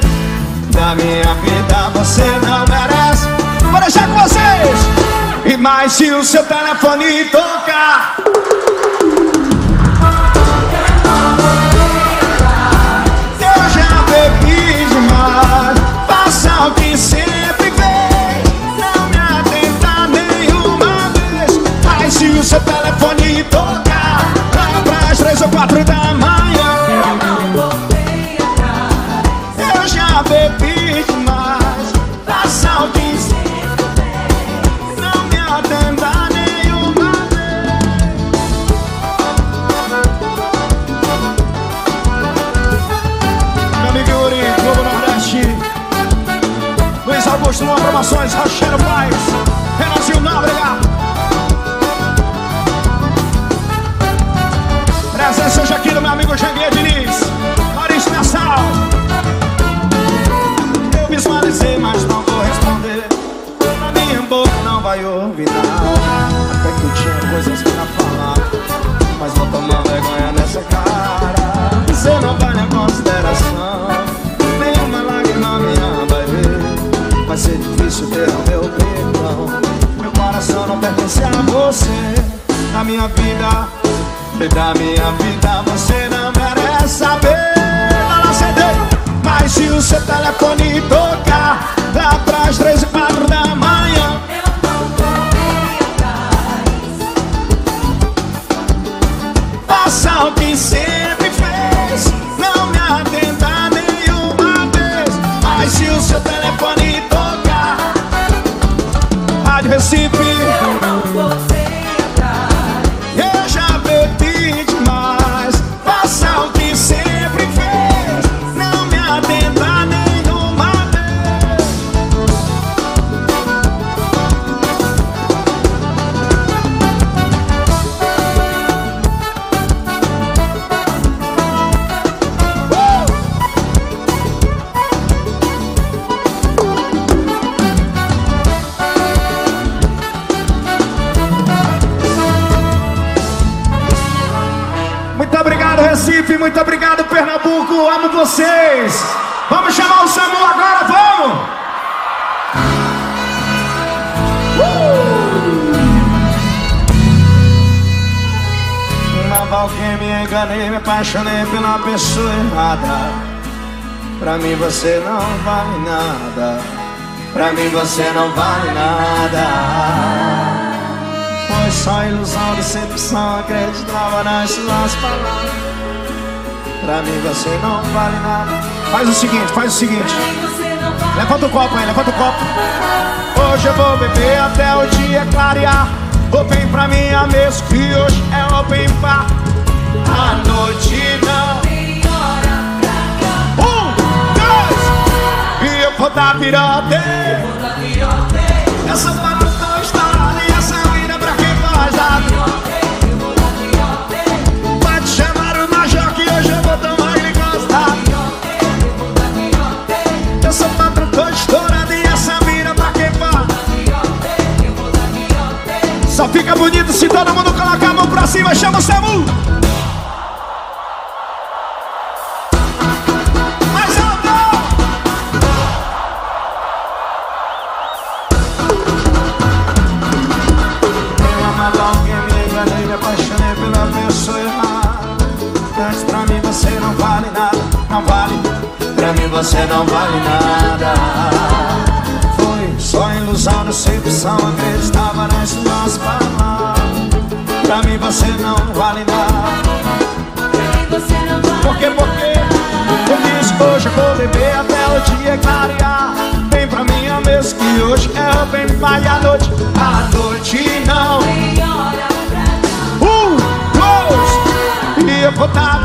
S2: Da minha vida você não merece. Vou deixar com vocês. E mais se o seu telefone tocar. Eu já bebi demais. Faça o que sempre fez. Não me atenta nenhuma vez. Mas se o seu telefone tocar, lá pras três ou quatro da manhã. Luan Promoções, Rocheiro Paz Renanzinho Nóbrega Presença hoje aqui do meu amigo Janguê Diniz Maurício Nassau. Eu visualizei, mas não vou responder. Na minha boca não vai ouvir nada. Até que eu tinha coisas pra falar Mas vou tomar vergonha nessa cara. Você não vale a consideração pertence a você. Na minha vida da minha vida você não merece saber. Fala CD Mas se o seu telefone tocar Lá pras três e quatro da manhã. Faça o que sempre fez Não me atenda nenhuma vez. Mas se o seu telefone tocar Rádio Recife vocês. Vamos chamar o Samu agora, vamos! Uh! Na balquinha me enganei, me apaixonei pela pessoa errada. Pra mim você não vale nada. Pra mim você não vale nada. Foi só ilusão, decepção, acreditava nas suas palavras. Pra mim você não vale nada. Faz o seguinte, faz o seguinte. Levanta o copo aí, levanta o copo. Hoje eu vou beber até o dia clarear. Open pra minha mesa que hoje é open bar. A noite não. Um, dois. E eu vou dar pirote. Essa não está ali. Essa vida pra quem faz a Pode fica bonito se todo mundo colocar a mão pra cima. Chama o Samu. Mais alto. Eu amava alguém, me enganei, me apaixonei pela pessoa errada. Mas pra mim você não vale nada, não vale. Pra mim você não vale nada. Foi só ilusão, decepção, acreditava nas suas palavras. Pra mim você não vale nada.
S3: Você não vai
S2: Por quê, por quê? Eu que hoje eu vou beber até o dia clarear Vem pra minha mesa que hoje é open bar e a noite A noite não
S3: tem hora pra
S2: Um, dois E eu vou dar